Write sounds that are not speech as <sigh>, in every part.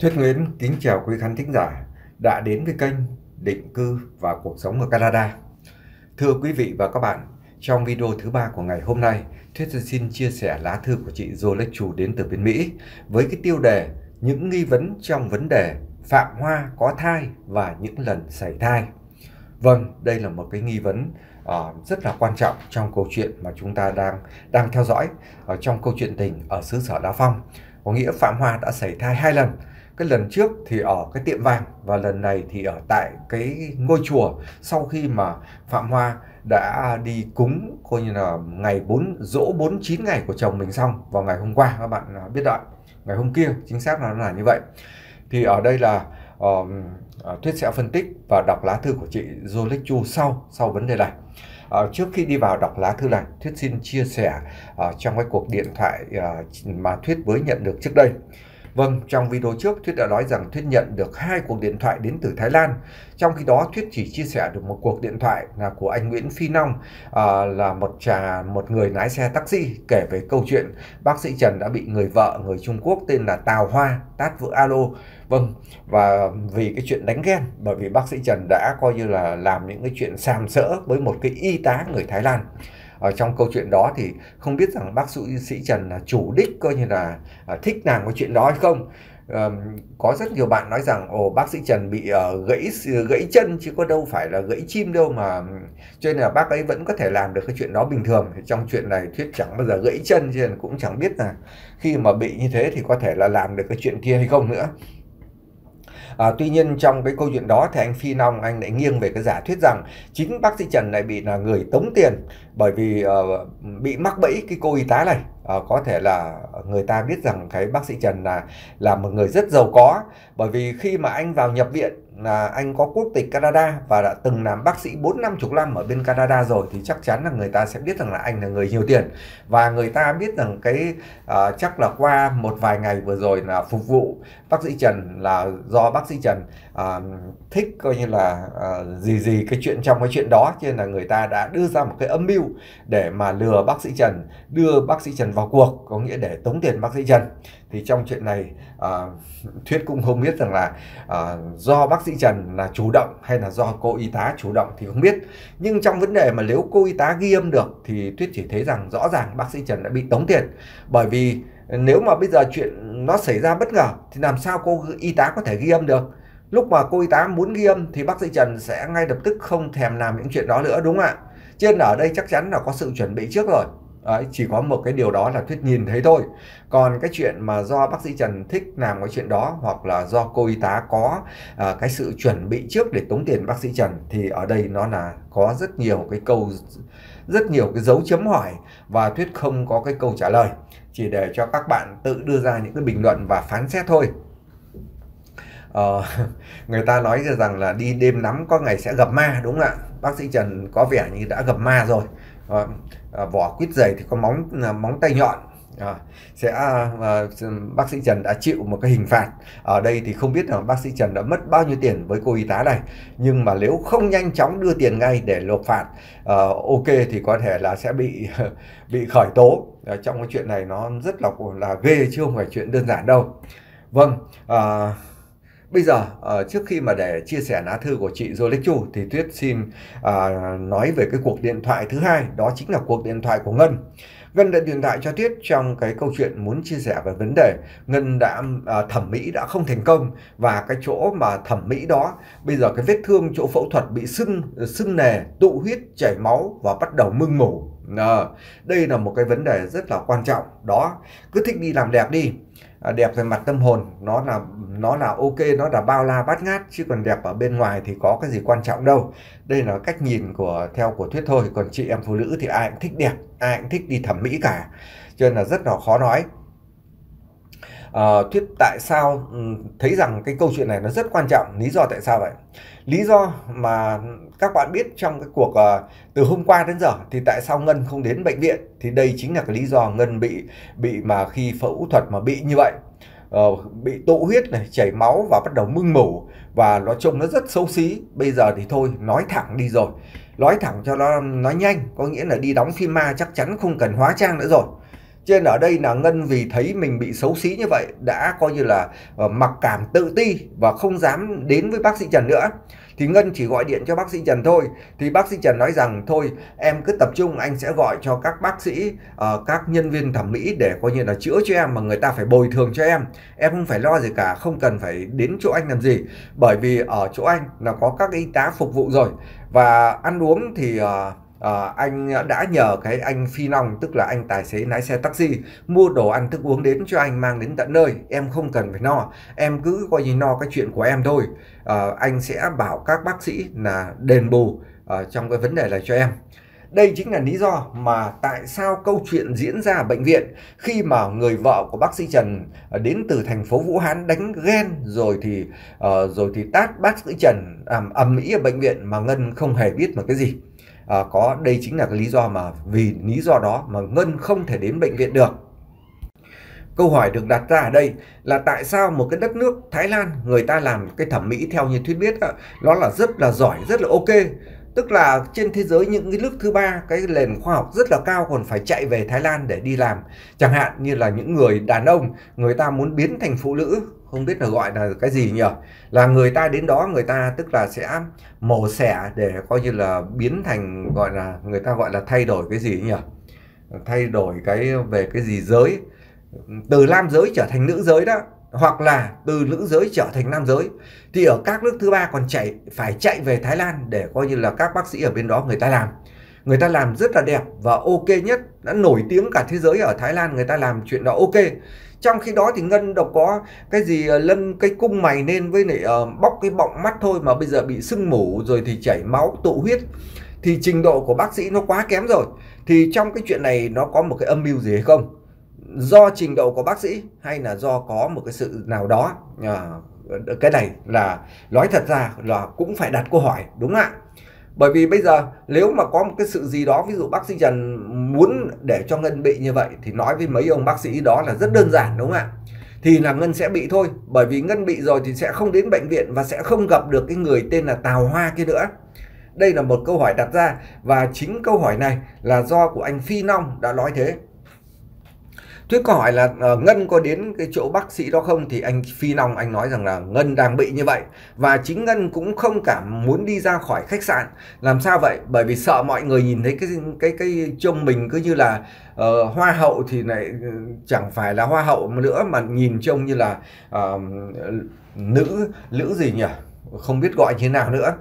Thuyết Nguyễn kính chào quý khán thính giả đã đến với kênh Định cư và cuộc sống ở Canada. Thưa quý vị và các bạn, trong video thứ ba của ngày hôm nay, Thuyết xin chia sẻ lá thư của chị Jolek Chu đến từ bên Mỹ với cái tiêu đề những nghi vấn trong vấn đề Phạm Hoa có thai và những lần xảy thai. Vâng, đây là một cái nghi vấn uh, rất là quan trọng trong câu chuyện mà chúng ta đang đang theo dõi ở trong câu chuyện tình ở xứ sở Đa Phong. Có nghĩa Phạm Hoa đã xảy thai hai lần cái lần trước thì ở cái tiệm vàng và lần này thì ở tại cái ngôi chùa. Sau khi mà Phạm Hoa đã đi cúng coi như là ngày 4 dỗ 49 ngày của chồng mình xong vào ngày hôm qua các bạn à, biết đợi ngày hôm kia chính xác là nó là như vậy. Thì ở đây là uh, Thuyết sẽ phân tích và đọc lá thư của chị Jolik Chu sau sau vấn đề này. À, trước khi đi vào đọc lá thư này, Thuyết xin chia sẻ uh, trong cái cuộc điện thoại uh, mà Thuyết mới nhận được trước đây. Vâng, trong video trước Thuyết đã nói rằng Thuyết nhận được hai cuộc điện thoại đến từ Thái Lan. Trong khi đó Thuyết chỉ chia sẻ được một cuộc điện thoại là của anh Nguyễn Phi Nong à, là một trà một người lái xe taxi kể về câu chuyện bác sĩ Trần đã bị người vợ người Trung Quốc tên là Tào Hoa tát vỡ alo. Vâng, và vì cái chuyện đánh ghen bởi vì bác sĩ Trần đã coi như là làm những cái chuyện sàm sỡ với một cái y tá người Thái Lan ở trong câu chuyện đó thì không biết rằng bác sĩ Trần là chủ đích coi như là à, thích làm cái chuyện đó hay không. Um, có rất nhiều bạn nói rằng ồ bác sĩ Trần bị uh, gãy gãy chân chứ có đâu phải là gãy chim đâu mà cho nên là bác ấy vẫn có thể làm được cái chuyện đó bình thường. Thì trong chuyện này thuyết chẳng bao giờ gãy chân cho nên cũng chẳng biết là khi mà bị như thế thì có thể là làm được cái chuyện kia hay không nữa. À, tuy nhiên trong cái câu chuyện đó thì anh Phi Nông anh lại nghiêng về cái giả thuyết rằng chính bác sĩ Trần lại bị là người tống tiền bởi vì uh, bị mắc bẫy cái cô y tá này. À, có thể là người ta biết rằng cái bác sĩ Trần là là một người rất giàu có. Bởi vì khi mà anh vào nhập viện là anh có quốc tịch Canada và đã từng làm bác sĩ 4 năm chục năm ở bên Canada rồi thì chắc chắn là người ta sẽ biết rằng là anh là người nhiều tiền. Và người ta biết rằng cái uh, chắc là qua một vài ngày vừa rồi là phục vụ bác sĩ Trần là do bác sĩ Trần uh, thích coi như là uh, gì gì cái chuyện trong cái chuyện đó cho nên là người ta đã đưa ra một cái âm mưu để mà lừa bác sĩ Trần đưa bác sĩ Trần vào cuộc có nghĩa để tống tiền bác sĩ Trần thì trong chuyện này à, thuyết cũng không biết rằng là à, do bác sĩ Trần là chủ động hay là do cô y tá chủ động thì không biết. Nhưng trong vấn đề mà nếu cô y tá ghi âm được thì thuyết chỉ thấy rằng rõ ràng bác sĩ Trần đã bị tống tiền. Bởi vì nếu mà bây giờ chuyện nó xảy ra bất ngờ thì làm sao cô y tá có thể ghi âm được? Lúc mà cô y tá muốn ghi âm thì bác sĩ Trần sẽ ngay lập tức không thèm làm những chuyện đó nữa đúng không ạ? Trên ở đây chắc chắn là có sự chuẩn bị trước rồi. Đấy, chỉ có một cái điều đó là thuyết nhìn thấy thôi. Còn cái chuyện mà do bác sĩ Trần thích làm cái chuyện đó hoặc là do cô y tá có à, cái sự chuẩn bị trước để tống tiền bác sĩ Trần thì ở đây nó là có rất nhiều cái câu rất nhiều cái dấu chấm hỏi và thuyết không có cái câu trả lời. Chỉ để cho các bạn tự đưa ra những cái bình luận và phán xét thôi. Ờ, <laughs> người ta nói rằng là đi đêm nắm có ngày sẽ gặp ma đúng không ạ? Bác sĩ Trần có vẻ như đã gặp ma rồi à, vỏ quýt dày thì có móng ờ, móng tay nhọn. À, sẽ à, bác sĩ Trần đã chịu một cái hình phạt. Ở đây thì không biết là bác sĩ Trần đã mất bao nhiêu tiền với cô y tá này nhưng mà nếu không nhanh chóng đưa tiền ngay để nộp phạt à, ok thì có thể là sẽ bị <laughs> bị khởi tố. À, trong cái chuyện này nó rất là là ghê chứ không phải chuyện đơn giản đâu. Vâng à, Bây giờ uh, trước khi mà để chia sẻ lá thư của chị Jolie Chu thì Tuyết xin uh, nói về cái cuộc điện thoại thứ hai đó chính là cuộc điện thoại của Ngân. Ngân đã điện thoại cho Tuyết trong cái câu chuyện muốn chia sẻ về vấn đề Ngân đã à, thẩm mỹ đã không thành công và cái chỗ mà thẩm mỹ đó bây giờ cái vết thương chỗ phẫu thuật bị sưng sưng nề tụ huyết chảy máu và bắt đầu mưng mủ. À, đây là một cái vấn đề rất là quan trọng. Đó cứ thích đi làm đẹp đi. À, đẹp về mặt tâm hồn, nó là nó là ok, nó là bao la bát ngát, chứ còn đẹp ở bên ngoài thì có cái gì quan trọng đâu. Đây là cách nhìn của, theo của thuyết thôi, còn chị em phụ nữ thì ai cũng thích đẹp, ai cũng thích đi thẩm mỹ cả. Cho nên là rất là khó nói uh, thuyết tại sao um, thấy rằng cái câu chuyện này nó rất quan trọng lý do tại sao vậy? Lý do mà các bạn biết trong cái cuộc uh, từ hôm qua đến giờ thì tại sao ngân không đến bệnh viện thì đây chính là cái lý do ngân bị bị mà khi phẫu thuật mà bị như vậy. Uh, bị tụ huyết này chảy máu và bắt đầu mưng mủ và nó trông nó rất xấu xí. Bây giờ thì thôi nói thẳng đi rồi. Nói thẳng cho nó nói nhanh có nghĩa là đi đóng phim ma chắc chắn không cần hóa trang nữa rồi trên ở đây là Ngân vì thấy mình bị xấu xí như vậy đã coi như là uh, mặc cảm tự ti và không dám đến với bác sĩ Trần nữa. Thì Ngân chỉ gọi điện cho bác sĩ Trần thôi. Thì bác sĩ Trần nói rằng thôi em cứ tập trung anh sẽ gọi cho các bác sĩ uh, các nhân viên thẩm mỹ để coi như là chữa cho em mà người ta phải bồi thường cho em. Em không phải lo gì cả không cần phải đến chỗ anh làm gì. Bởi vì ở chỗ anh là có các y tá phục vụ rồi. Và ăn uống thì uh, uh, anh ờ, đã nhờ cái anh Phi Long tức là anh tài xế lái xe taxi mua đồ ăn thức uống đến cho anh mang đến tận nơi. Em không cần phải no em cứ coi như no cái chuyện của em thôi. Uh, anh sẽ bảo các bác sĩ là đền bù uh, trong cái vấn đề này cho em. Đây chính là lý do mà tại sao câu chuyện diễn ra ở bệnh viện khi mà người vợ của bác sĩ Trần đến từ thành phố Vũ Hán đánh ghen rồi thì uh, rồi thì tát bác sĩ Trần ầm ầm ĩ ở bệnh viện mà Ngân không hề biết một cái gì à, có đây chính là cái lý do mà vì lý do đó mà Ngân không thể đến bệnh viện được. Câu hỏi được đặt ra ở đây là tại sao một cái đất nước Thái Lan người ta làm cái thẩm mỹ theo như thuyết biết đó, nó là rất là giỏi, rất là ok. Tức là trên thế giới những cái nước thứ ba cái nền khoa học rất là cao còn phải chạy về Thái Lan để đi làm. Chẳng hạn như là những người đàn ông người ta muốn biến thành phụ nữ không biết là gọi là cái gì nhỉ? Là người ta đến đó, người ta tức là sẽ mổ xẻ để coi như là biến thành gọi là, người ta gọi là thay đổi cái gì nhỉ? Thay đổi cái, về cái gì giới? Từ nam giới trở thành nữ giới đó, hoặc là từ nữ giới trở thành nam giới, thì ở các nước thứ ba còn chạy, phải chạy về Thái Lan để coi như là các bác sĩ ở bên đó người ta làm. Người ta làm rất là đẹp và ok nhất, đã nổi tiếng cả thế giới ở Thái Lan, người ta làm chuyện đó ok trong khi đó thì ngân đâu có cái gì ờ, lân cái cung mày lên với lại uh, bóc cái bọng mắt thôi mà bây giờ bị sưng mủ rồi thì chảy máu tụ huyết. Thì trình độ của bác sĩ nó quá kém rồi. Thì trong cái chuyện này nó có một cái âm mưu gì hay không? Do trình độ của bác sĩ hay là do có một cái sự nào đó? À, cái này là nói thật ra là cũng phải đặt câu hỏi đúng không ạ? Bởi vì bây giờ, nếu mà có một cái sự gì đó, ví dụ bác sĩ Trần muốn để cho Ngân bị như vậy, thì nói với mấy ông bác sĩ đó là rất đơn giản, đúng không ạ? Thì là Ngân sẽ bị thôi. Bởi vì Ngân bị rồi thì sẽ không đến bệnh viện và sẽ không gặp được cái người tên là Tào Hoa kia nữa. Đây là một câu hỏi đặt ra và chính câu hỏi này là do của anh Phi Nong đã nói thế. Thuyết câu hỏi là uh, Ngân có đến cái chỗ bác sĩ đó không? Thì anh Phi Long anh nói rằng là Ngân đang bị như vậy. Và chính Ngân cũng không cảm muốn đi ra khỏi khách sạn. Làm sao vậy? Bởi vì sợ mọi người nhìn thấy cái cái cái trông mình cứ như là uh, hoa hậu thì lại ừ, chẳng phải là hoa hậu nữa mà nhìn trông như là uh, nữ nữ gì nhỉ? Không biết gọi như thế nào nữa.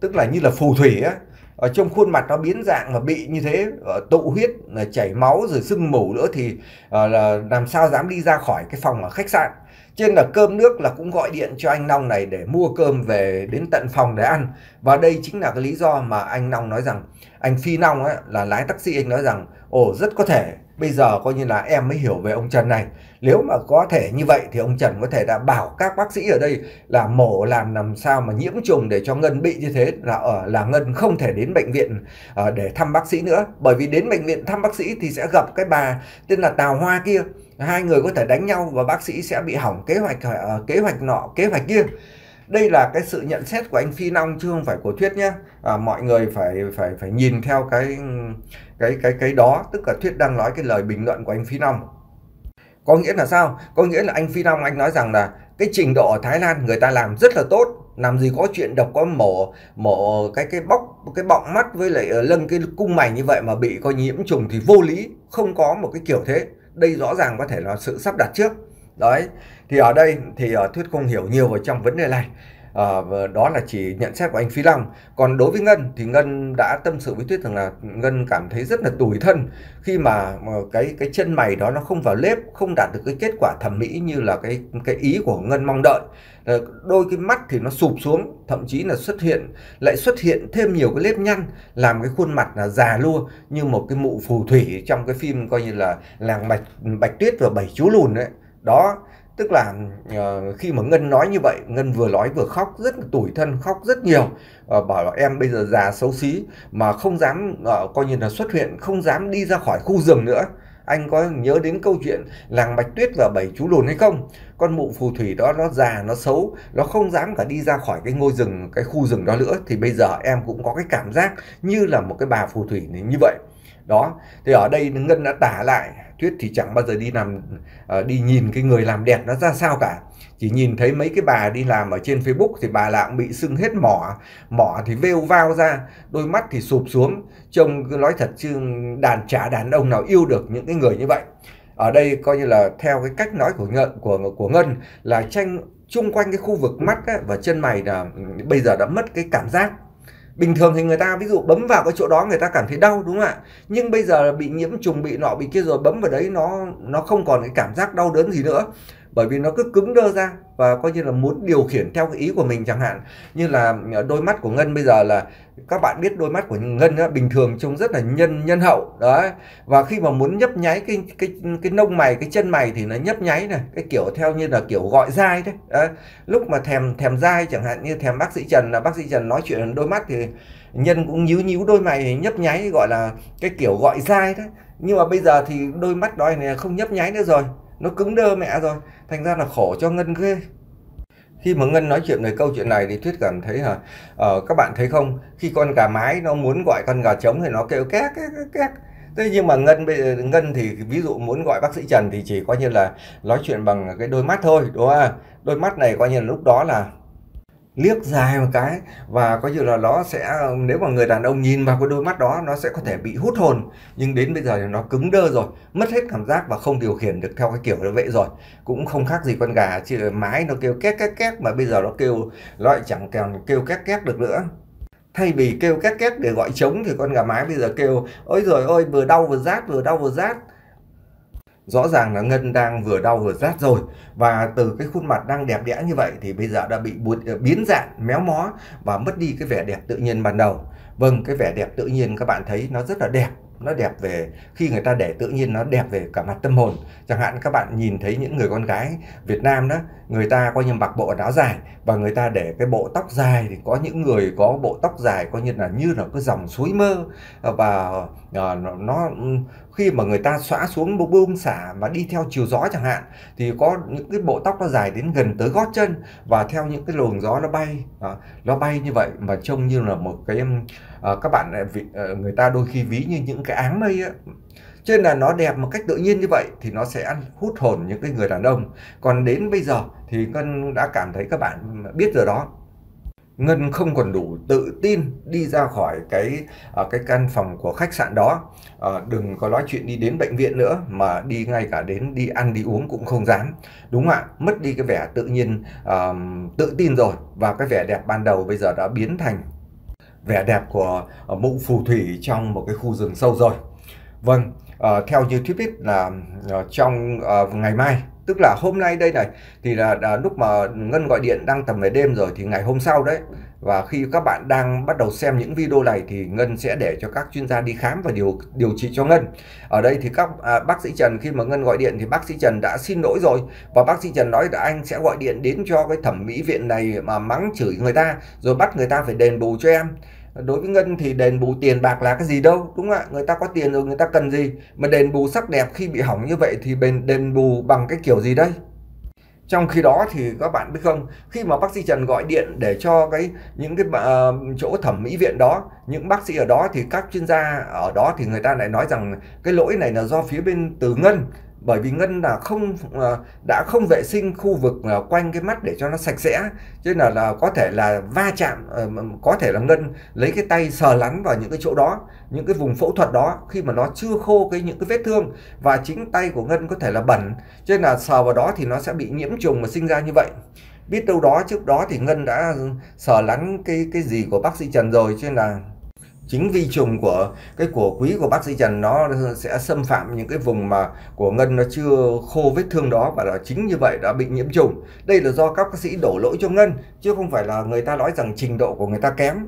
Tức là như là phù thủy á ở trong khuôn mặt nó biến dạng mà bị như thế ờ, tụ huyết ờ, chảy máu rồi sưng mủ nữa thì ờ, là làm sao dám đi ra khỏi cái phòng ở khách sạn. Trên là cơm nước là cũng gọi điện cho anh Long này để mua cơm về đến tận phòng để ăn. Và đây chính là cái lý do mà anh Long nói rằng anh Phi Long ấy, là lái taxi anh nói rằng ồ rất có thể bây giờ coi như là em mới hiểu về ông Trần này. Nếu mà có thể như vậy thì ông Trần có thể đã bảo các bác sĩ ở đây là mổ làm làm sao mà nhiễm trùng để cho Ngân bị như thế là ở là Ngân không thể đến bệnh viện uh, để thăm bác sĩ nữa. Bởi vì đến bệnh viện thăm bác sĩ thì sẽ gặp cái bà tên là Tào Hoa kia. Hai người có thể đánh nhau và bác sĩ sẽ bị hỏng kế hoạch uh, kế hoạch nọ kế hoạch kia đây là cái sự nhận xét của anh Phi Long chứ không phải của Thuyết nhé à, mọi người phải phải phải nhìn theo cái cái cái cái đó. Tức là Thuyết đang nói cái lời bình luận của anh Phi Long. Có nghĩa là sao? Có nghĩa là anh Phi Long anh nói rằng là cái trình độ ở Thái Lan người ta làm rất là tốt. Làm gì có chuyện độc có mổ mổ cái cái bóc cái bọng mắt với lại ờ, lưng cái cung mày như vậy mà bị coi nhiễm trùng thì vô lý. Không có một cái kiểu thế. Đây rõ ràng có thể là sự sắp đặt trước đấy thì ở đây thì uh, thuyết không hiểu nhiều vào trong vấn đề này. À, đó là chỉ nhận xét của anh Phi Long. Còn đối với Ngân thì Ngân đã tâm sự với Tuyết rằng là Ngân cảm thấy rất là tủi thân khi mà ờ, cái cái chân mày đó nó không vào lếp không đạt được cái kết quả thẩm mỹ như là cái cái ý của Ngân mong đợi. Đôi cái mắt thì nó sụp xuống thậm chí là xuất hiện lại xuất hiện thêm nhiều cái nếp nhăn làm cái khuôn mặt là già lua như một cái mụ phù thủy trong cái phim coi như là làng bạch bạch tuyết và bảy chú lùn đấy đó tức là uh, khi mà ngân nói như vậy ngân vừa nói vừa khóc rất là tủi thân khóc rất nhiều. Uh, bảo là em bây giờ già xấu xí mà không dám uh, coi như là xuất hiện không dám đi ra khỏi khu rừng nữa. Anh có nhớ đến câu chuyện làng bạch tuyết và bảy chú lùn hay không? Con mụ phù thủy đó nó già nó xấu nó không dám cả đi ra khỏi cái ngôi rừng cái khu rừng đó nữa. Thì bây giờ em cũng có cái cảm giác như là một cái bà phù thủy như vậy. Đó thì ở đây ngân đã tả lại Thuyết thì chẳng bao giờ đi làm uh, đi nhìn cái người làm đẹp nó ra sao cả. Chỉ nhìn thấy mấy cái bà đi làm ở trên Facebook thì bà lạng bị sưng hết mỏ mỏ thì vêu vao ra đôi mắt thì sụp xuống. Trông nói thật chứ đàn trả đàn ông nào yêu được những cái người như vậy. Ở đây coi như là theo cái cách nói của ngân của của ngân là tranh chung quanh cái khu vực mắt ấy, và chân mày là bây giờ đã mất cái cảm giác bình thường thì người ta, ví dụ bấm vào cái chỗ đó người ta cảm thấy đau, đúng không ạ? Nhưng bây giờ bị nhiễm trùng, bị nọ, bị kia rồi, bấm vào đấy nó nó không còn cái cảm giác đau đớn gì nữa. Bởi vì nó cứ cứng đơ ra và coi như là muốn điều khiển theo cái ý của mình chẳng hạn. Như là ờ, đôi mắt của ngân bây giờ là các bạn biết đôi mắt của ngân á, bình thường trông rất là nhân nhân hậu đấy và khi mà muốn nhấp nháy cái cái cái nông mày cái chân mày thì nó nhấp nháy này cái kiểu theo như là kiểu gọi dai đấy, đấy. lúc mà thèm thèm dai chẳng hạn như thèm bác sĩ trần là bác sĩ trần nói chuyện đôi mắt thì nhân cũng nhíu nhíu đôi mày nhấp nháy gọi là cái kiểu gọi dai đấy. Nhưng mà bây giờ thì đôi mắt đó này không nhấp nháy nữa rồi nó cứng đơ mẹ rồi thành ra là khổ cho ngân ghê. Khi mà ngân nói chuyện về câu chuyện này thì thuyết cảm thấy là uh, các bạn thấy không? Khi con gà mái nó muốn gọi con gà trống thì nó kêu két két két thế nhưng mà ngân ngân thì ví dụ muốn gọi bác sĩ trần thì chỉ coi như là nói chuyện bằng cái đôi mắt thôi đúng không đôi mắt này coi như là lúc đó là liếc dài một cái và có như là nó sẽ, nếu mà người đàn ông nhìn vào cái đôi mắt đó, nó sẽ có thể bị hút hồn. Nhưng đến bây giờ thì nó cứng đơ rồi, mất hết cảm giác và không điều khiển được theo cái kiểu như vậy rồi. Cũng không khác gì con gà, chỉ mái nó kêu két két két mà bây giờ nó kêu loại chẳng kèm kêu két két được nữa. Thay vì kêu két két để gọi trống thì con gà mái bây giờ kêu, ôi rồi ôi vừa đau vừa rát, vừa đau vừa rát rõ ràng là ngân đang vừa đau vừa rát rồi. Và từ cái khuôn mặt đang đẹp đẽ như vậy thì bây giờ đã bị ờ, biến dạng, méo mó và mất đi cái vẻ đẹp tự nhiên ban đầu. Vâng cái vẻ đẹp tự nhiên các bạn thấy nó rất là đẹp. Nó đẹp về khi người ta để tự nhiên, nó đẹp về cả mặt tâm hồn. Chẳng hạn các bạn nhìn thấy những người con gái Việt Nam đó người ta coi như mặc bộ áo dài và người ta để cái bộ tóc dài thì có những người có bộ tóc dài coi như là như là cái dòng suối mơ ờ, và ờ, nó khi mà người ta xóa xuống bông bơm xả và đi theo chiều gió chẳng hạn thì có những cái bộ tóc nó dài đến gần tới gót chân và theo những cái luồng gió nó bay ờ, nó bay như vậy mà trông như là một cái các bạn người ta đôi khi ví như những cái áng mây ấy cho nên là nó đẹp một cách tự nhiên như vậy thì nó sẽ hút hồn những cái người đàn ông. Còn đến bây giờ thì ngân đã cảm thấy các bạn biết rồi đó. Ngân không còn đủ tự tin đi ra khỏi cái uh, cái căn phòng của khách sạn đó. Uh, đừng có nói chuyện đi đến bệnh viện nữa mà đi ngay cả đến đi ăn đi uống cũng không dám. Đúng không ạ mất đi cái vẻ tự nhiên uh, tự tin rồi và cái vẻ đẹp ban đầu bây giờ đã biến thành vẻ đẹp của uh, mụ phù thủy trong một cái khu rừng sâu rồi. Vâng uh, theo như thuyết biết là uh, trong uh, ngày mai tức là hôm nay đây này thì là, là lúc mà ngân gọi điện đang tầm về đêm rồi thì ngày hôm sau đấy và khi các bạn đang bắt đầu xem những video này thì ngân sẽ để cho các chuyên gia đi khám và điều điều trị cho ngân. Ở đây thì các à, bác sĩ trần khi mà ngân gọi điện thì bác sĩ trần đã xin lỗi rồi và bác sĩ trần nói là anh sẽ gọi điện đến cho cái thẩm mỹ viện này mà mắng chửi người ta rồi bắt người ta phải đền bù cho em đối với ngân thì đền bù tiền bạc là cái gì đâu đúng không ạ? Người ta có tiền rồi người ta cần gì? Mà đền bù sắc đẹp khi bị hỏng như vậy thì đền đền bù bằng cái kiểu gì đây? Trong khi đó thì các bạn biết không khi mà bác sĩ Trần gọi điện để cho cái những cái uh, chỗ thẩm mỹ viện đó những bác sĩ ở đó thì các chuyên gia ở đó thì người ta lại nói rằng cái lỗi này là do phía bên từ ngân bởi vì ngân là không ờ, đã không vệ sinh khu vực ờ, quanh cái mắt để cho nó sạch sẽ cho nên là, là có thể là va chạm ờ, có thể là ngân lấy cái tay sờ lắn vào những cái chỗ đó những cái vùng phẫu thuật đó khi mà nó chưa khô cái những cái vết thương. Và chính tay của ngân có thể là bẩn cho nên là sờ vào đó thì nó sẽ bị nhiễm trùng và sinh ra như vậy. Biết đâu đó trước đó thì ngân đã ừ, sờ lắn cái cái gì của bác sĩ trần rồi cho nên là chính vi trùng của cái của quý của bác sĩ Trần nó sẽ xâm phạm những cái vùng mà của Ngân nó chưa khô vết thương đó và là chính như vậy đã bị nhiễm trùng. Đây là do các bác sĩ đổ lỗi cho Ngân chứ không phải là người ta nói rằng trình độ của người ta kém.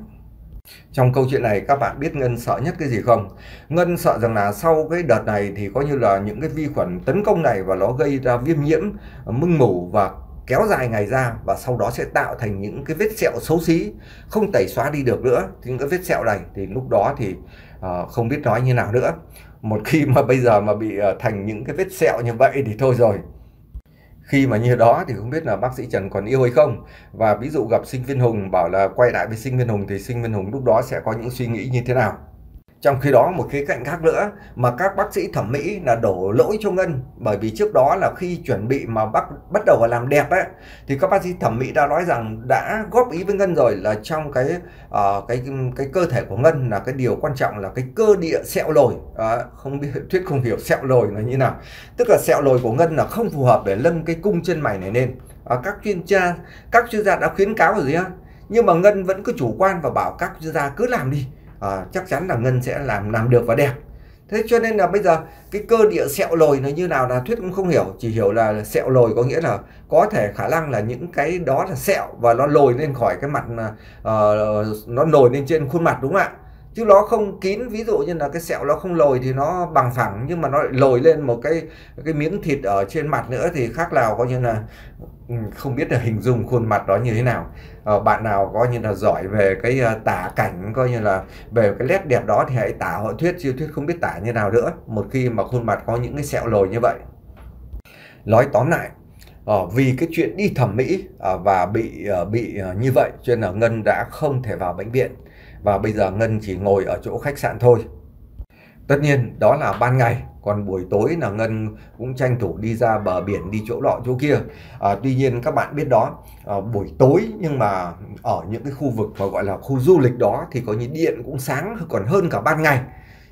Trong câu chuyện này các bạn biết Ngân sợ nhất cái gì không? Ngân sợ rằng là sau cái đợt này thì có như là những cái vi khuẩn tấn công này và nó gây ra viêm nhiễm, mưng mủ và kéo dài ngày ra và sau đó sẽ tạo thành những cái vết sẹo xấu xí không tẩy xóa đi được nữa. Thì những cái vết sẹo này thì lúc đó thì uh, không biết nói như nào nữa. Một khi mà bây giờ mà bị uh, thành những cái vết sẹo như vậy thì thôi rồi. Khi mà như đó thì không biết là bác sĩ Trần còn yêu hay không. Và ví dụ gặp sinh viên Hùng bảo là quay lại với sinh viên Hùng thì sinh viên Hùng lúc đó sẽ có những suy nghĩ như thế nào? Trong khi đó một khía cạnh khác nữa mà các bác sĩ thẩm mỹ là đổ lỗi cho Ngân. Bởi vì trước đó là khi chuẩn bị mà bắt bắt đầu vào làm đẹp ấy thì các bác sĩ thẩm mỹ đã nói rằng đã góp ý với Ngân rồi là trong cái uh, cái cái cơ thể của Ngân là cái điều quan trọng là cái cơ địa sẹo lồi. Uh, không biết thuyết không hiểu sẹo lồi là như nào. Tức là sẹo lồi của Ngân là không phù hợp để lưng cái cung chân mày này lên. Uh, các chuyên gia các chuyên gia đã khuyến cáo rồi gì nhưng mà Ngân vẫn cứ chủ quan và bảo các chuyên gia cứ làm đi à, chắc chắn là ngân sẽ làm làm được và đẹp. Thế cho nên là bây giờ cái cơ địa sẹo lồi nó như nào là thuyết cũng không hiểu chỉ hiểu là sẹo lồi có nghĩa là có thể khả năng là những cái đó là sẹo và nó lồi lên khỏi cái mặt uh, nó lồi lên trên khuôn mặt đúng không ạ? Chứ nó không kín ví dụ như là cái sẹo nó không lồi thì nó bằng phẳng nhưng mà nó lại lồi lên một cái cái miếng thịt ở trên mặt nữa thì khác nào coi như là ừ, không biết là hình dung khuôn mặt đó như thế nào. Ờ, bạn nào coi như là giỏi về cái uh, tả cảnh coi như là về cái nét đẹp đó thì hãy tả hội thuyết siêu thuyết không biết tả như nào nữa. Một khi mà khuôn mặt có những cái sẹo lồi như vậy. Nói tóm lại uh, vì cái chuyện đi thẩm mỹ uh, và bị uh, bị uh, như vậy cho nên là ngân đã không thể vào bệnh viện. Và bây giờ Ngân chỉ ngồi ở chỗ khách sạn thôi. Tất nhiên đó là ban ngày, còn buổi tối là Ngân cũng tranh thủ đi ra bờ biển đi chỗ lọ chỗ kia. À, tuy nhiên các bạn biết đó, à, buổi tối nhưng mà ở những cái khu vực mà gọi là khu du lịch đó thì có như điện cũng sáng còn hơn cả ban ngày.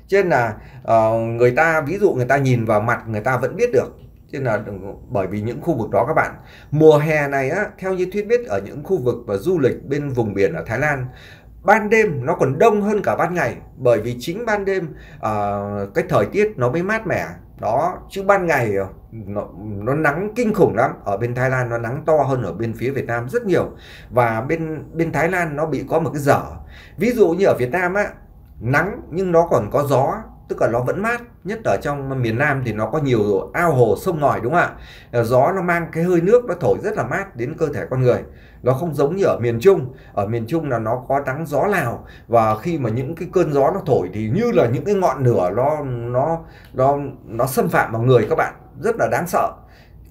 Cho nên là à, người ta ví dụ người ta nhìn vào mặt người ta vẫn biết được cho nên là bởi vì những khu vực đó các bạn mùa hè này á theo như thuyết biết ở những khu vực và du lịch bên vùng biển ở Thái Lan ban đêm nó còn đông hơn cả ban ngày bởi vì chính ban đêm uh, cái thời tiết nó mới mát mẻ. Đó chứ ban ngày ờ, nó, nó nắng kinh khủng lắm. Ở bên Thái Lan nó nắng to hơn ở bên phía Việt Nam rất nhiều. Và bên bên Thái Lan nó bị có một cái dở. Ví dụ như ở Việt Nam á nắng nhưng nó còn có gió tức là nó vẫn mát, nhất ở trong miền Nam thì nó có nhiều ao hồ sông ngòi, đúng không ạ? Gió nó mang cái hơi nước, nó thổi rất là mát đến cơ thể con người. Nó không giống như ở miền Trung. Ở miền Trung là nó có nắng gió lào và khi mà những cái cơn gió nó thổi thì như là những cái ngọn lửa nó nó nó nó xâm phạm vào người các bạn. Rất là đáng sợ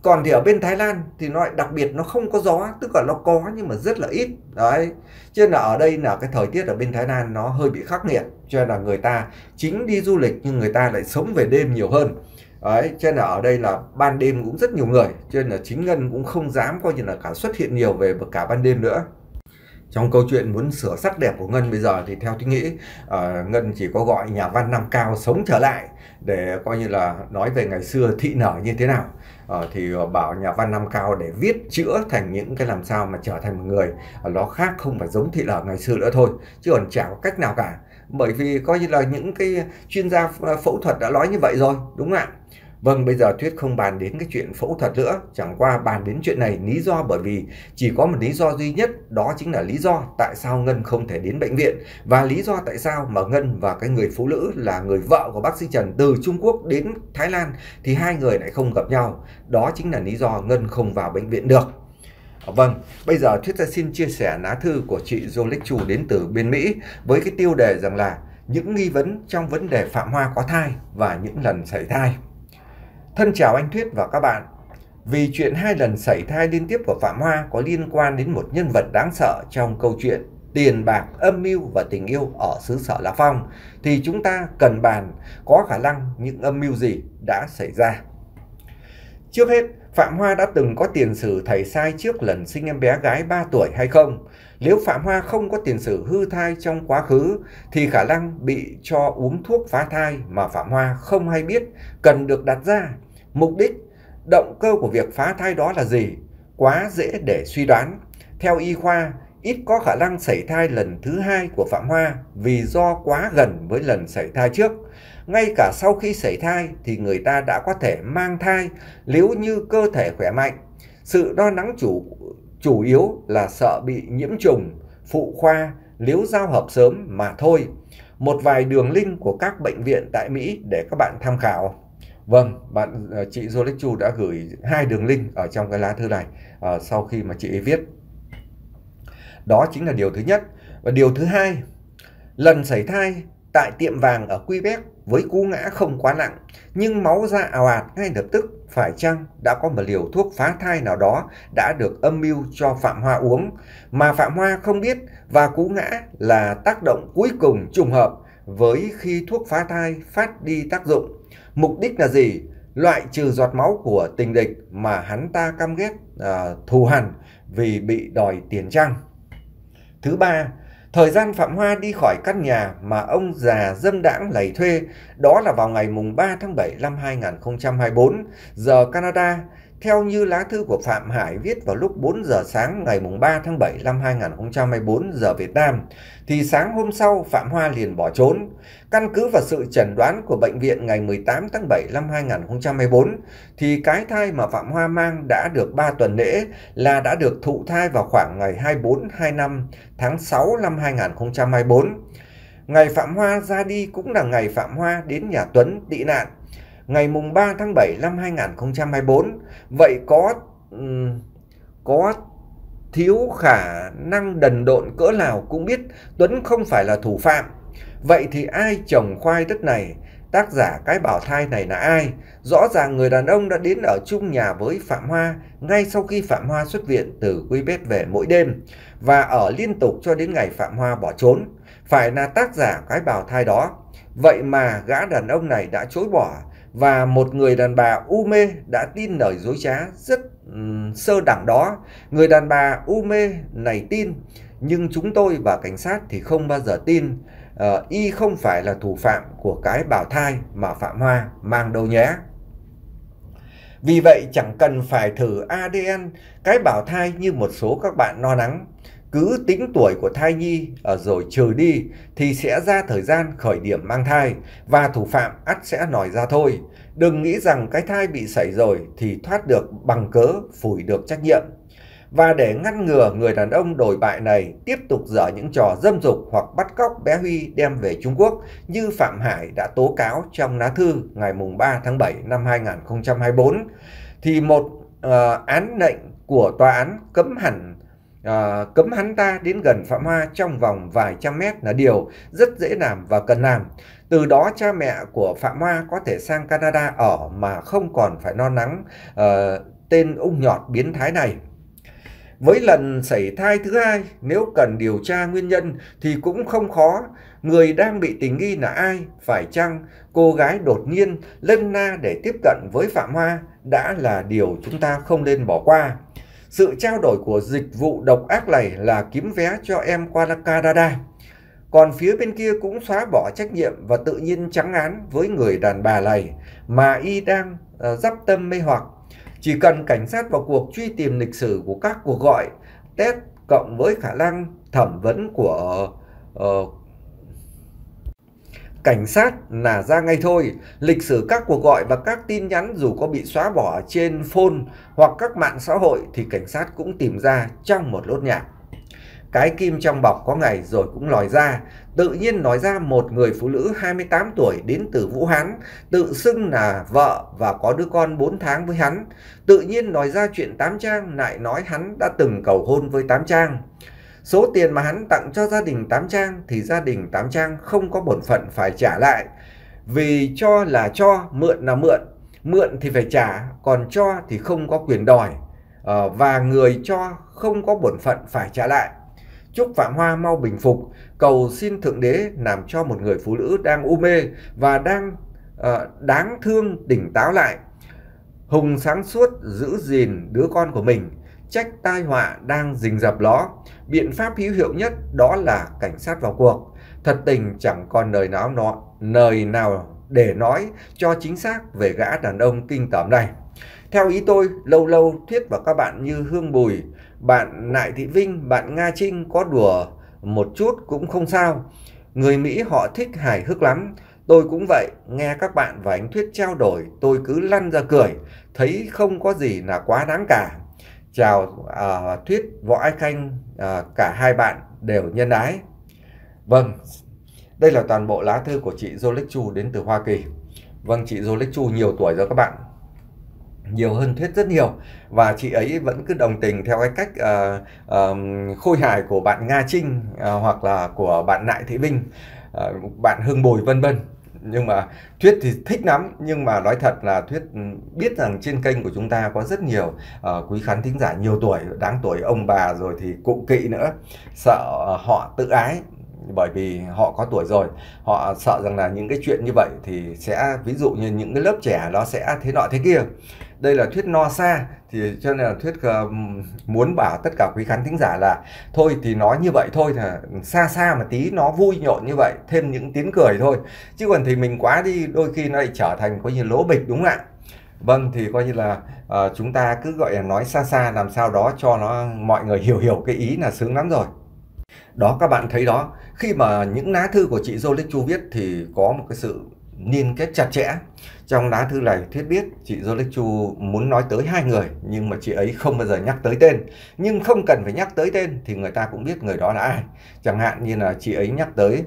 còn thì ở bên Thái Lan thì nó lại đặc biệt nó không có gió tức là nó có nhưng mà rất là ít. Đấy cho nên là ở đây là cái thời tiết ở bên Thái Lan nó hơi bị khắc nghiệt cho nên là người ta chính đi du lịch nhưng người ta lại sống về đêm nhiều hơn. Đấy cho nên là ở đây là ban đêm cũng rất nhiều người cho nên là chính ngân cũng không dám coi như là cả xuất hiện nhiều về cả ban đêm nữa. Trong câu chuyện muốn sửa sắc đẹp của Ngân bây giờ thì theo tôi nghĩ uh, Ngân chỉ có gọi nhà văn Nam Cao sống trở lại để coi như là nói về ngày xưa thị nở như thế nào uh, thì ờ, bảo nhà văn Nam Cao để viết chữa thành những cái làm sao mà trở thành một người ờ, nó khác không phải giống thị lở ngày xưa nữa thôi chứ còn chả có cách nào cả. Bởi vì coi như là những cái chuyên gia phẫu thuật đã nói như vậy rồi đúng không ạ? Vâng, bây giờ Thuyết không bàn đến cái chuyện phẫu thuật nữa, chẳng qua bàn đến chuyện này lý do bởi vì chỉ có một lý do duy nhất, đó chính là lý do tại sao Ngân không thể đến bệnh viện và lý do tại sao mà Ngân và cái người phụ nữ là người vợ của bác sĩ Trần từ Trung Quốc đến Thái Lan thì hai người lại không gặp nhau. Đó chính là lý do Ngân không vào bệnh viện được. Vâng, bây giờ Thuyết sẽ xin chia sẻ lá thư của chị Jolik Chu đến từ bên Mỹ với cái tiêu đề rằng là những nghi vấn trong vấn đề Phạm Hoa có thai và những lần xảy thai. Thân chào anh Thuyết và các bạn. Vì chuyện hai lần xảy thai liên tiếp của Phạm Hoa có liên quan đến một nhân vật đáng sợ trong câu chuyện tiền bạc, âm mưu và tình yêu ở xứ sở La Phong, thì chúng ta cần bàn có khả năng những âm mưu gì đã xảy ra. Trước hết, Phạm Hoa đã từng có tiền sử thầy sai trước lần sinh em bé gái 3 tuổi hay không? Nếu Phạm Hoa không có tiền sử hư thai trong quá khứ thì khả năng bị cho uống thuốc phá thai mà Phạm Hoa không hay biết cần được đặt ra Mục đích, động cơ của việc phá thai đó là gì? Quá dễ để suy đoán. Theo y khoa, ít có khả năng xảy thai lần thứ hai của Phạm Hoa vì do quá gần với lần xảy thai trước. Ngay cả sau khi xảy thai thì người ta đã có thể mang thai nếu như cơ thể khỏe mạnh. Sự đo nắng chủ chủ yếu là sợ bị nhiễm trùng, phụ khoa, nếu giao hợp sớm mà thôi. Một vài đường link của các bệnh viện tại Mỹ để các bạn tham khảo. Vâng, bạn ờ, chị Jolik Chu đã gửi hai đường link ở trong cái lá thư này uh, sau khi mà chị ấy viết. Đó chính là điều thứ nhất. Và điều thứ hai, lần xảy thai tại tiệm vàng ở Quebec với cú ngã không quá nặng, nhưng máu ra ào ạt ngay lập tức, phải chăng đã có một liều thuốc phá thai nào đó đã được âm mưu cho Phạm Hoa uống, mà Phạm Hoa không biết và cú ngã là tác động cuối cùng trùng hợp với khi thuốc phá thai phát đi tác dụng. Mục đích là gì? Loại trừ giọt máu của tình địch mà hắn ta căm ghét à, thù hằn vì bị đòi tiền trăng. Thứ ba, thời gian Phạm Hoa đi khỏi căn nhà mà ông già dâm đãng lầy thuê đó là vào ngày mùng 3 tháng 7 năm 2024 giờ Canada theo như lá thư của Phạm Hải viết vào lúc 4 giờ sáng ngày 3 tháng 7 năm 2024 giờ Việt Nam, thì sáng hôm sau Phạm Hoa liền bỏ trốn. Căn cứ vào sự chẩn đoán của bệnh viện ngày 18 tháng 7 năm 2024, thì cái thai mà Phạm Hoa mang đã được 3 tuần lễ là đã được thụ thai vào khoảng ngày 24-25 tháng 6 năm 2024. Ngày Phạm Hoa ra đi cũng là ngày Phạm Hoa đến nhà Tuấn tị nạn ngày mùng 3 tháng 7 năm 2024. Vậy có có thiếu khả năng đần độn cỡ nào cũng biết Tuấn không phải là thủ phạm. Vậy thì ai trồng khoai đất này? Tác giả cái bảo thai này là ai? Rõ ràng người đàn ông đã đến ở chung nhà với Phạm Hoa ngay sau khi Phạm Hoa xuất viện từ Quebec về mỗi đêm và ở liên tục cho đến ngày Phạm Hoa bỏ trốn. Phải là tác giả cái bảo thai đó. Vậy mà gã đàn ông này đã chối bỏ và một người đàn bà u mê đã tin lời dối trá rất um, sơ đẳng đó. Người đàn bà u mê này tin, nhưng chúng tôi và cảnh sát thì không bao giờ tin. Uh, y không phải là thủ phạm của cái bào thai mà Phạm Hoa mang đâu nhé. Vì vậy chẳng cần phải thử ADN cái bảo thai như một số các bạn lo no lắng cứ tính tuổi của thai nhi ở rồi trừ đi thì sẽ ra thời gian khởi điểm mang thai và thủ phạm ắt sẽ nổi ra thôi. Đừng nghĩ rằng cái thai bị sảy rồi thì thoát được bằng cớ phủi được trách nhiệm. Và để ngăn ngừa người đàn ông đồi bại này tiếp tục dở những trò dâm dục hoặc bắt cóc bé Huy đem về Trung Quốc như Phạm Hải đã tố cáo trong lá thư ngày 3 tháng 7 năm 2024, thì một uh, án lệnh của tòa án cấm hẳn à, cấm hắn ta đến gần Phạm Hoa trong vòng vài trăm mét là điều rất dễ làm và cần làm. Từ đó cha mẹ của Phạm Hoa có thể sang Canada ở mà không còn phải lo lắng uh, tên ung nhọt biến thái này. Với lần xảy thai thứ hai, nếu cần điều tra nguyên nhân thì cũng không khó. Người đang bị tình nghi là ai? Phải chăng cô gái đột nhiên lân na để tiếp cận với Phạm Hoa đã là điều chúng ta không nên bỏ qua. Sự trao đổi của dịch vụ độc ác này là kiếm vé cho em qua Canada. Còn phía bên kia cũng xóa bỏ trách nhiệm và tự nhiên trắng án với người đàn bà này mà y đang uh, dắp tâm mê hoặc. Chỉ cần cảnh sát vào cuộc truy tìm lịch sử của các cuộc gọi, test cộng với khả năng thẩm vấn của uh, cảnh sát là ra ngay thôi. Lịch sử các cuộc gọi và các tin nhắn dù có bị xóa bỏ trên phone hoặc các mạng xã hội thì cảnh sát cũng tìm ra trong một lốt nhạc. Cái kim trong bọc có ngày rồi cũng lòi ra, tự nhiên nói ra một người phụ nữ 28 tuổi đến từ Vũ Hán, tự xưng là vợ và có đứa con 4 tháng với hắn. Tự nhiên nói ra chuyện Tám Trang lại nói hắn đã từng cầu hôn với Tám Trang. Số tiền mà hắn tặng cho gia đình Tám Trang thì gia đình Tám Trang không có bổn phận phải trả lại. Vì cho là cho, mượn là mượn. Mượn thì phải trả, còn cho thì không có quyền đòi. Ờ, và người cho không có bổn phận phải trả lại. Chúc Phạm Hoa mau bình phục, cầu xin Thượng Đế làm cho một người phụ nữ đang u mê và đang uh, đáng thương tỉnh táo lại. Hùng sáng suốt giữ gìn đứa con của mình trách tai họa đang rình rập nó. Biện pháp hữu hiệu nhất đó là cảnh sát vào cuộc. Thật tình chẳng còn lời nào nọ, lời nào để nói cho chính xác về gã đàn ông kinh tởm này. Theo ý tôi, lâu lâu Thuyết và các bạn như Hương Bùi, bạn Nại Thị Vinh, bạn Nga Trinh có đùa một chút cũng không sao. Người Mỹ họ thích hài hước lắm. Tôi cũng vậy, nghe các bạn và anh Thuyết trao đổi, tôi cứ lăn ra cười, thấy không có gì là quá đáng cả chào uh, Thuyết, Võ Ái Khanh, uh, cả hai bạn đều nhân ái. Vâng, đây là toàn bộ lá thư của chị Jolik Chu đến từ Hoa Kỳ. Vâng, chị Jolik Chu nhiều tuổi rồi các bạn. Nhiều hơn Thuyết rất nhiều. Và chị ấy vẫn cứ đồng tình theo cái cách uh, uh, khôi hài của bạn Nga Trinh uh, hoặc là của bạn Nại Thị Vinh, uh, bạn Hưng Bồi vân vân nhưng mà thuyết thì thích lắm nhưng mà nói thật là thuyết ừ, biết rằng trên kênh của chúng ta có rất nhiều uh, quý khán thính giả nhiều tuổi đáng tuổi ông bà rồi thì cụ kỵ nữa sợ ờ, họ tự ái bởi vì họ có tuổi rồi. Họ sợ rằng là những cái chuyện như vậy thì sẽ ví dụ như những cái lớp trẻ nó sẽ thế nọ thế kia đây là thuyết no xa thì cho nên là thuyết uh, muốn bảo tất cả quý khán thính giả là thôi thì nói như vậy thôi là xa xa mà tí nó vui nhộn như vậy thêm những tiếng cười thôi. Chứ còn thì mình quá đi đôi khi nó lại trở thành coi như lỗ bịch đúng không ạ? Vâng thì coi như là uh, chúng ta cứ gọi là nói xa xa làm sao đó cho nó mọi người hiểu hiểu cái ý là sướng lắm rồi. Đó các bạn thấy đó khi mà những lá thư của chị Jolie Chu viết thì có một cái sự liên kết chặt chẽ trong lá thư này thuyết biết chị Jolichu muốn nói tới hai người, nhưng mà chị ấy không bao giờ nhắc tới tên. Nhưng không cần phải nhắc tới tên thì người ta cũng biết người đó là ai. Chẳng hạn như là chị ấy nhắc tới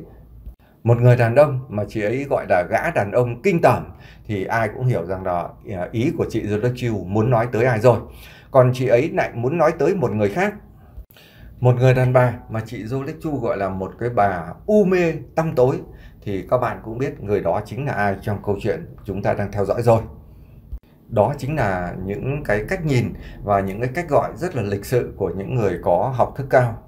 một người đàn ông mà chị ấy gọi là gã đàn ông kinh tởm, thì ai cũng hiểu rằng là à, ý của chị Jolichu muốn nói tới ai rồi. Còn chị ấy lại muốn nói tới một người khác. Một người đàn bà mà chị Jolichu gọi là một cái bà u mê tăm tối thì các bạn cũng biết người đó chính là ai trong câu chuyện chúng ta đang theo dõi rồi. Đó chính là những cái cách nhìn và những cái cách gọi rất là lịch sự của những người có học thức cao.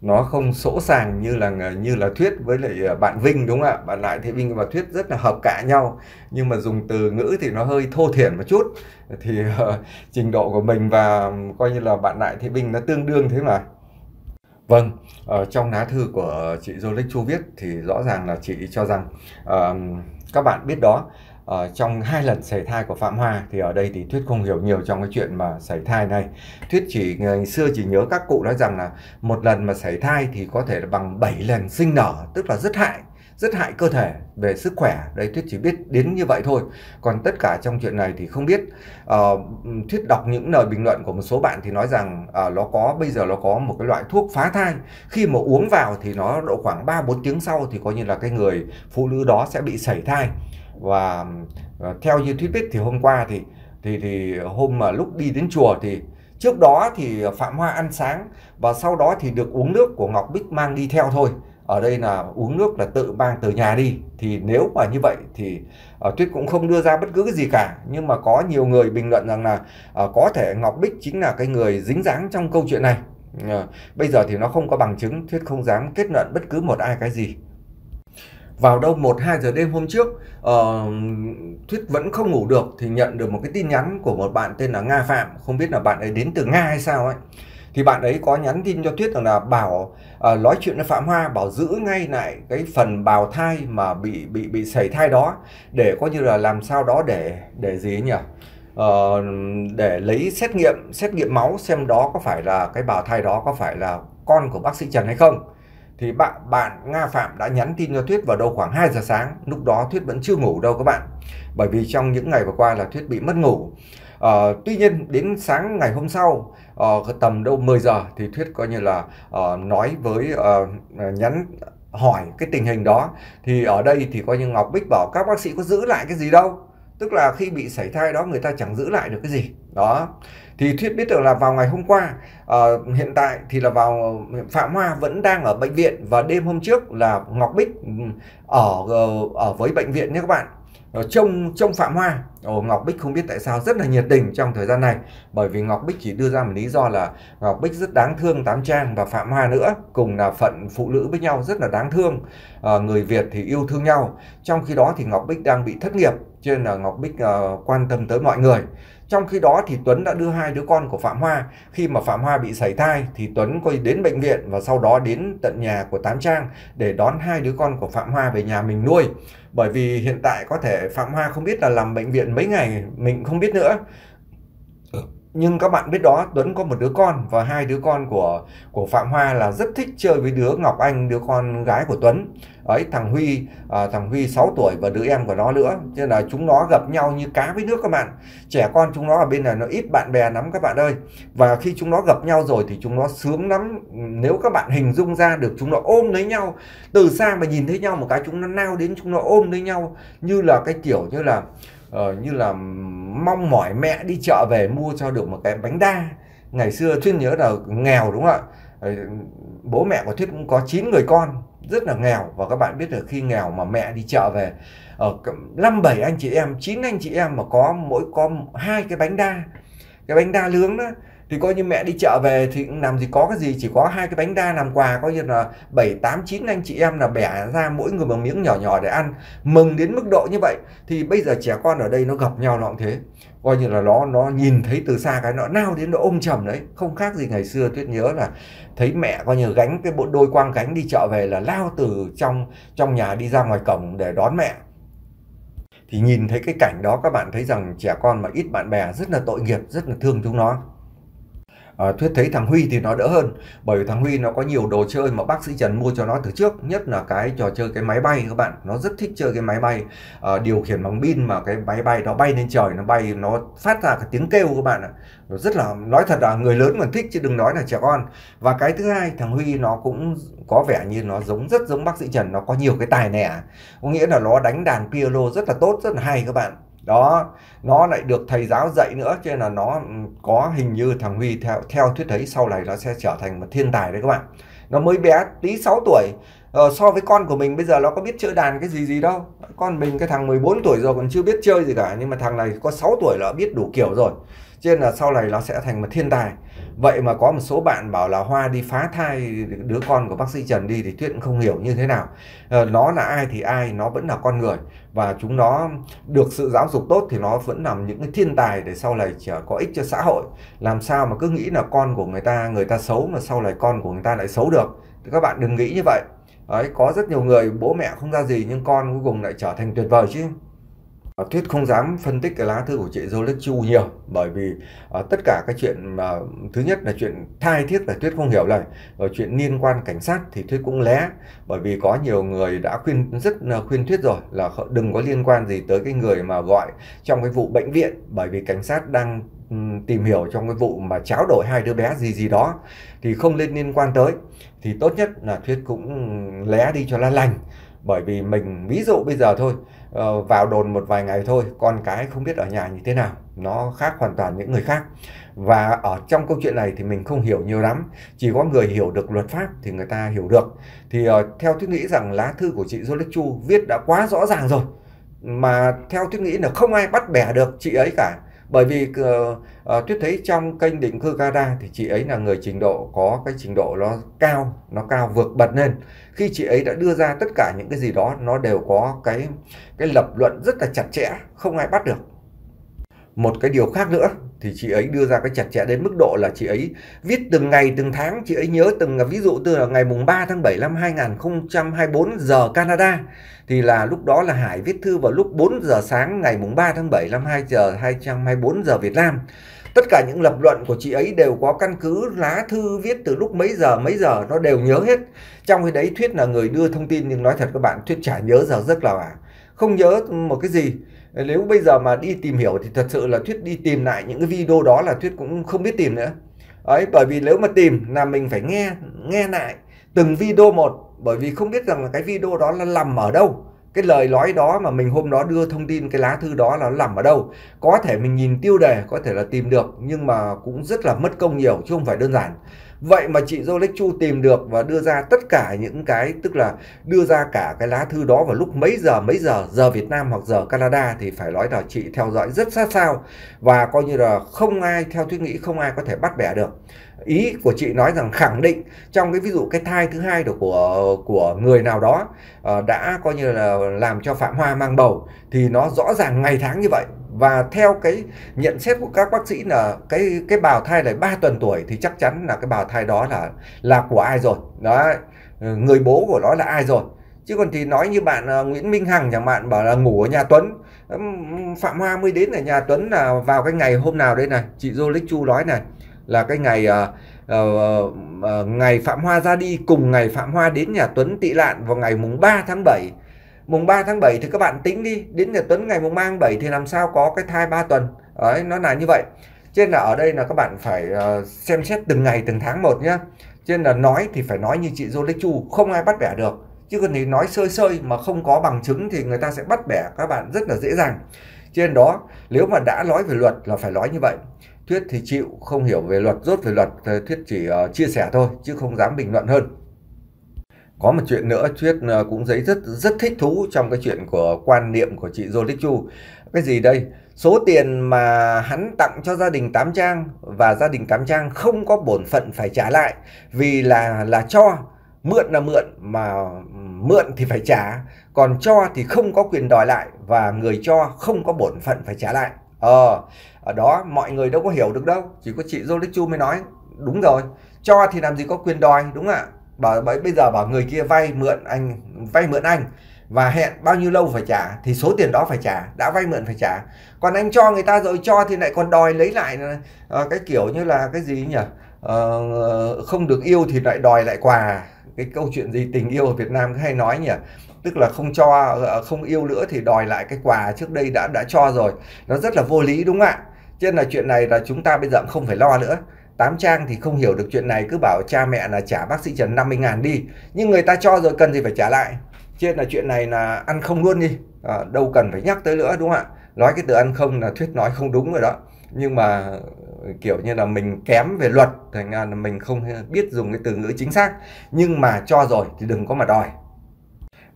Nó không sỗ sàng như là như là Thuyết với lại à, bạn Vinh đúng không ạ? Bạn lại Thế Vinh và Thuyết rất là hợp cả nhau nhưng mà dùng từ ngữ thì nó hơi thô thiển một chút. Thì uh, trình độ của mình và coi như là bạn lại Thế Vinh nó tương đương thế mà Vâng, ở trong lá thư của chị Jolik Chu viết thì rõ ràng là chị cho rằng uh, các bạn biết đó uh, trong hai lần sảy thai của Phạm Hoa thì ở đây thì Thuyết không hiểu nhiều trong cái chuyện mà sảy thai này. Thuyết chỉ ngày xưa chỉ nhớ các cụ nói rằng là một lần mà sảy thai thì có thể là bằng 7 lần sinh nở, tức là rất hại rất hại cơ thể về sức khỏe. Đấy thuyết chỉ biết đến như vậy thôi. Còn tất cả trong chuyện này thì không biết. Uh, thuyết đọc những lời bình luận của một số bạn thì nói rằng uh, nó có bây giờ nó có một cái loại thuốc phá thai. Khi mà uống vào thì nó độ khoảng 3 4 tiếng sau thì coi như là cái người phụ nữ đó sẽ bị sảy thai. Và uh, theo như thuyết biết thì hôm qua thì thì thì hôm mà lúc đi đến chùa thì trước đó thì Phạm Hoa ăn sáng và sau đó thì được uống nước của Ngọc Bích mang đi theo thôi ở đây là uống nước là tự mang từ nhà đi. Thì nếu mà như vậy thì uh, tuyết cũng không đưa ra bất cứ cái gì cả. Nhưng mà có nhiều người bình luận rằng là uh, có thể ngọc bích chính là cái người dính dáng trong câu chuyện này. Uh, bây giờ thì nó không có bằng chứng thuyết không dám kết luận bất cứ một ai cái gì. Vào đâu 1 2 giờ đêm hôm trước uh, Thuyết vẫn không ngủ được thì nhận được một cái tin nhắn của một bạn tên là Nga Phạm. Không biết là bạn ấy đến từ Nga hay sao ấy thì bạn ấy có nhắn tin cho Tuyết rằng là bảo uh, nói chuyện với Phạm Hoa bảo giữ ngay lại cái phần bào thai mà bị bị bị sảy thai đó để coi như là làm sao đó để để gì nhỉ? Uh, để lấy xét nghiệm xét nghiệm máu xem đó có phải là cái bào thai đó có phải là con của bác sĩ Trần hay không. Thì bạn bạn Nga Phạm đã nhắn tin cho Thuyết vào đâu khoảng 2 giờ sáng lúc đó Thuyết vẫn chưa ngủ đâu các bạn. Bởi vì trong những ngày vừa qua là Thuyết bị mất ngủ. À, tuy nhiên đến sáng ngày hôm sau uh, tầm đâu 10 giờ thì Thuyết coi như là uh, nói với uh, nhắn hỏi cái tình hình đó. Thì ở đây thì coi như Ngọc Bích bảo các bác sĩ có giữ lại cái gì đâu? Tức là khi bị sảy thai đó người ta chẳng giữ lại được cái gì. Đó. Thì thuyết biết được là vào ngày hôm qua uh, hiện tại thì là vào phạm hoa vẫn đang ở bệnh viện và đêm hôm trước là ngọc bích ừ, ở ở với bệnh viện nhé các bạn. Ờ, trông trông Phạm Hoa. Ồ, Ngọc Bích không biết tại sao rất là nhiệt tình trong thời gian này bởi vì Ngọc Bích chỉ đưa ra một lý do là Ngọc Bích rất đáng thương Tám Trang và Phạm Hoa nữa cùng là phận phụ nữ với nhau rất là đáng thương. À, người Việt thì yêu thương nhau. Trong khi đó thì Ngọc Bích đang bị thất nghiệp cho nên là Ngọc Bích uh, quan tâm tới mọi người trong khi đó thì Tuấn đã đưa hai đứa con của Phạm Hoa. Khi mà Phạm Hoa bị sảy thai thì Tuấn quay đến bệnh viện và sau đó đến tận nhà của Tám Trang để đón hai đứa con của Phạm Hoa về nhà mình nuôi. Bởi vì hiện tại có thể Phạm Hoa không biết là làm bệnh viện mấy ngày, mình không biết nữa nhưng các bạn biết đó Tuấn có một đứa con và hai đứa con của của Phạm Hoa là rất thích chơi với đứa Ngọc Anh đứa con gái của Tuấn. Ấy thằng Huy à, thằng Huy 6 tuổi và đứa em của nó nữa. Cho nên là chúng nó gặp nhau như cá với nước các bạn. Trẻ con chúng nó ở bên này nó ít bạn bè lắm các bạn ơi. Và khi chúng nó gặp nhau rồi thì chúng nó sướng lắm. Nếu các bạn hình dung ra được chúng nó ôm lấy nhau từ xa mà nhìn thấy nhau một cái chúng nó nao đến chúng nó ôm lấy nhau. Như là cái kiểu như là uh, Ờ, như là mong mỏi mẹ đi chợ về mua cho được một cái bánh đa. Ngày xưa thuyết nhớ là nghèo đúng không ạ? Ờ, bố mẹ của thuyết cũng có 9 người con, rất là nghèo. Và các bạn biết là khi nghèo mà mẹ đi chợ về ờ, ở năm bảy anh chị em, chín anh chị em mà có mỗi, có hai cái bánh đa. Cái bánh đa lướng đó thì coi như mẹ đi chợ về thì làm gì có cái gì, chỉ có hai cái bánh đa làm quà, coi như là bảy, tám, chín anh chị em là bẻ ra mỗi người một miếng nhỏ nhỏ để ăn. Mừng đến mức độ như vậy thì bây giờ trẻ con ở đây nó gặp nhau nó cũng thế. Coi như là nó nó nhìn thấy từ xa cái nó nao đến nó ôm chầm đấy. Không khác gì ngày xưa, tuyết nhớ là thấy mẹ coi như gánh cái bộ đôi quang gánh đi chợ về là lao từ trong trong nhà đi ra ngoài cổng để đón mẹ. Thì nhìn thấy cái cảnh đó, các bạn thấy rằng trẻ con mà ít bạn bè, rất là tội nghiệp, rất là thương chúng nó à, Thuyết thấy thằng Huy thì nó đỡ hơn bởi vì thằng Huy nó có nhiều đồ chơi mà bác sĩ Trần mua cho nó từ trước nhất là cái trò chơi cái máy bay các bạn nó rất thích chơi cái máy bay à, điều khiển bằng pin mà cái máy bay nó bay lên trời nó bay nó phát ra cái tiếng kêu các bạn ạ. Nó rất là nói thật là người lớn còn thích chứ đừng nói là trẻ con. Và cái thứ hai thằng Huy nó cũng có vẻ như nó giống rất giống bác sĩ Trần nó có nhiều cái tài nẻ. Có nghĩa là nó đánh đàn piano rất là tốt rất là hay các bạn đó nó lại được thầy giáo dạy nữa cho nên là nó có hình như thằng Huy theo theo thuyết thấy sau này nó sẽ trở thành một thiên tài đấy các bạn. Nó mới bé tí 6 tuổi. Ờ, so với con của mình bây giờ nó có biết chơi đàn cái gì gì đâu. Con mình cái thằng 14 tuổi rồi còn chưa biết chơi gì cả nhưng mà thằng này có 6 tuổi là biết đủ kiểu rồi. Cho nên là sau này nó sẽ thành một thiên tài vậy mà có một số bạn bảo là hoa đi phá thai đứa con của bác sĩ trần đi thì tuyết cũng không hiểu như thế nào. Ờ, nó là ai thì ai nó vẫn là con người. Và chúng nó được sự giáo dục tốt thì nó vẫn làm những cái thiên tài để sau này trở có ích cho xã hội. Làm sao mà cứ nghĩ là con của người ta người ta xấu mà sau này con của người ta lại xấu được? Thì các bạn đừng nghĩ như vậy. Đấy, có rất nhiều người bố mẹ không ra gì nhưng con cuối cùng lại trở thành tuyệt vời chứ. À, Thuyết không dám phân tích cái lá thư của chị Dô Chu nhiều bởi vì uh, tất cả các chuyện mà thứ nhất là chuyện thai thiết là Thuyết không hiểu này rồi chuyện liên quan cảnh sát thì Thuyết cũng lé bởi vì có nhiều người đã khuyên rất là khuyên Thuyết rồi là đừng có liên quan gì tới cái người mà gọi trong cái vụ bệnh viện bởi vì cảnh sát đang ừ, tìm hiểu trong cái vụ mà cháo đổi hai đứa bé gì gì đó thì không nên liên quan tới. Thì tốt nhất là Thuyết cũng ừ, lé đi cho nó lành bởi vì mình, ví dụ bây giờ thôi ờ, vào đồn một vài ngày thôi, con cái không biết ở nhà như thế nào, nó khác hoàn toàn những người khác. Và ở trong câu chuyện này thì mình không hiểu nhiều lắm, chỉ có người hiểu được luật pháp thì người ta hiểu được. Thì ờ, theo thuyết nghĩ rằng lá thư của chị Jolet Chu viết đã quá rõ ràng rồi, mà theo thuyết nghĩ là không ai bắt bẻ được chị ấy cả bởi vì uh, uh, tuyết thấy trong kênh định cư Canada thì chị ấy là người trình độ có cái trình độ nó cao nó cao vượt bật lên. Khi chị ấy đã đưa ra tất cả những cái gì đó nó đều có cái cái lập luận rất là chặt chẽ không ai bắt được. Một cái điều khác nữa thì chị ấy đưa ra cái chặt chẽ đến mức độ là chị ấy viết từng ngày, từng tháng. Chị ấy nhớ từng, ví dụ từ là ngày mùng 3 tháng 7 năm 2024 giờ Canada, thì là lúc đó là Hải viết thư vào lúc 4 giờ sáng ngày mùng 3 tháng 7 năm 2 giờ 224 giờ Việt Nam. Tất cả những lập luận của chị ấy đều có căn cứ lá thư viết từ lúc mấy giờ mấy giờ, nó đều nhớ hết. Trong cái đấy thuyết là người đưa thông tin, nhưng nói thật các bạn, thuyết chả nhớ giờ rất là à. Không nhớ một cái gì nếu bây giờ mà đi tìm hiểu thì thật sự là thuyết đi tìm lại những cái video đó là thuyết cũng không biết tìm nữa. Ấy, bởi vì nếu mà tìm là mình phải nghe nghe lại từng video một. Bởi vì không biết rằng là cái video đó là nằm ở đâu. Cái lời nói đó mà mình hôm đó đưa thông tin, cái lá thư đó là nằm ở đâu. Có thể mình nhìn tiêu đề, có thể là tìm được, nhưng mà cũng rất là mất công nhiều, chứ không phải đơn giản vậy mà chị Rolex Chu tìm được và đưa ra tất cả những cái tức là đưa ra cả cái lá thư đó vào lúc mấy giờ mấy giờ? Giờ Việt Nam hoặc giờ Canada thì phải nói là chị theo dõi rất sát sao và coi như là không ai theo thuyết nghĩ không ai có thể bắt bẻ được. Ý của chị nói rằng khẳng định trong cái ví dụ cái thai thứ hai được của của người nào đó uh, đã coi như là làm cho Phạm Hoa mang bầu thì nó rõ ràng ngày tháng như vậy và theo cái nhận xét của các bác sĩ là cái cái bào thai này 3 tuần tuổi thì chắc chắn là cái bào thai đó là là của ai rồi. Đấy người bố của nó là ai rồi? Chứ còn thì nói như bạn à, Nguyễn Minh Hằng chẳng bạn bảo là ngủ ở nhà Tuấn. Phạm Hoa mới đến ở nhà Tuấn là vào cái ngày hôm nào đây này? Chị Dô Lích Chu nói này là cái ngày uh, uh, uh, ngày Phạm Hoa ra đi cùng ngày Phạm Hoa đến nhà Tuấn tị nạn vào ngày mùng 3 tháng 7 mùng 3 tháng 7 thì các bạn tính đi đến nhà Tuấn ngày mùng 3 tháng 7 thì làm sao có cái thai 3 tuần. Đấy nó là như vậy. Trên là ở đây là các bạn phải uh, xem xét từng ngày từng tháng một nhá. Trên là nói thì phải nói như chị Dô Lê Chu không ai bắt bẻ được. Chứ còn thì nói sơi sơi mà không có bằng chứng thì người ta sẽ bắt bẻ các bạn rất là dễ dàng. Trên đó nếu mà đã nói về luật là phải nói như vậy. Thuyết thì chịu không hiểu về luật rốt về luật Thuyết chỉ uh, chia sẻ thôi chứ không dám bình luận hơn có một chuyện nữa, Thuyết ờ, cũng thấy rất rất thích thú trong cái chuyện của quan niệm của chị Jolie Chu. Cái gì đây? Số tiền mà hắn tặng cho gia đình Tám Trang và gia đình Tám Trang không có bổn phận phải trả lại, vì là là cho. Mượn là mượn, mà mượn thì phải trả. Còn cho thì không có quyền đòi lại và người cho không có bổn phận phải trả lại. Ờ ở đó mọi người đâu có hiểu được đâu. Chỉ có chị Jolie Chu mới nói, đúng rồi, cho thì làm gì có quyền đòi, đúng ạ? Bảo bây giờ bảo người kia vay mượn anh vay mượn anh. Và hẹn bao nhiêu lâu phải trả thì số tiền đó phải trả đã vay mượn phải trả. Còn anh cho người ta rồi cho thì lại còn đòi lấy lại à, cái kiểu như là cái gì nhỉ? À, không được yêu thì lại đòi lại quà. Cái câu chuyện gì tình yêu ở Việt Nam hay nói nhỉ? Tức là không cho ờ, không yêu nữa thì đòi lại cái quà trước đây đã đã cho rồi. Nó rất là vô lý đúng không ạ? Cho nên là chuyện này là chúng ta bây giờ không phải lo nữa. Tám Trang thì không hiểu được chuyện này cứ bảo cha mẹ là trả bác sĩ Trần 50 ngàn đi. Nhưng người ta cho rồi cần gì phải trả lại? Trên là chuyện này là ăn không luôn đi. À, đâu cần phải nhắc tới nữa đúng không ạ? Nói cái từ ăn không là thuyết nói không đúng rồi đó. Nhưng mà kiểu như là mình kém về luật thành ra là mình không biết dùng cái từ ngữ chính xác. Nhưng mà cho rồi thì đừng có mà đòi.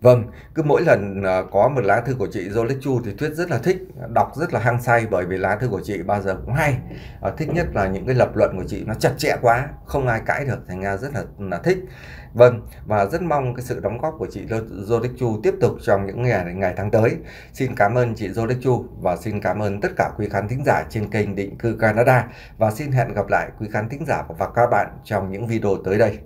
Vâng, cứ mỗi lần à, có một lá thư của chị Dô Chu thì Thuyết rất là thích, đọc rất là hăng say bởi vì lá thư của chị bao giờ cũng hay. À, thích nhất là những cái lập luận của chị nó chặt chẽ quá, không ai cãi được, thành ra rất là, là thích. Vâng, và rất mong cái sự đóng góp của chị Dô Chu tiếp tục trong những ngày ngày tháng tới. Xin cảm ơn chị Dô Chu và xin cảm ơn tất cả quý khán thính giả trên kênh Định cư Canada và xin hẹn gặp lại quý khán thính giả và các bạn trong những video tới đây.